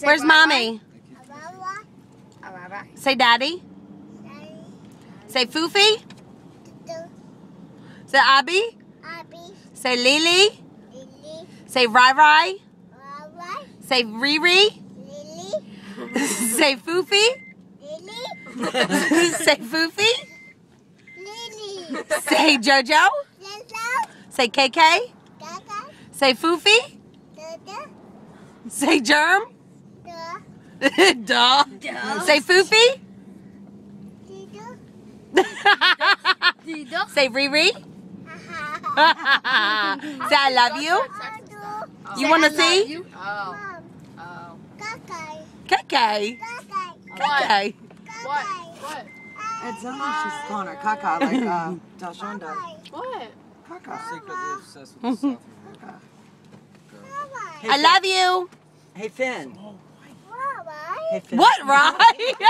Say Where's mommy? Say daddy. Say Foofy. Say Abby. Say Lily. Say Rai Rai. Say Riri. Say Foofy. Say Foofy. Say Jojo. Say KK. Say Foofy. Say Germ. Duh. Say Foofy. Say Riri. Say I love you. You wanna I love see? you. Oh. Oh. KK. KK. What? What? It's uh, she's calling her caca like uh, Dalshon does. What? Caca. Secretly obsessed with the South Hey, I Fin. love you. Hey Fin. Hey Fin. What, Rye?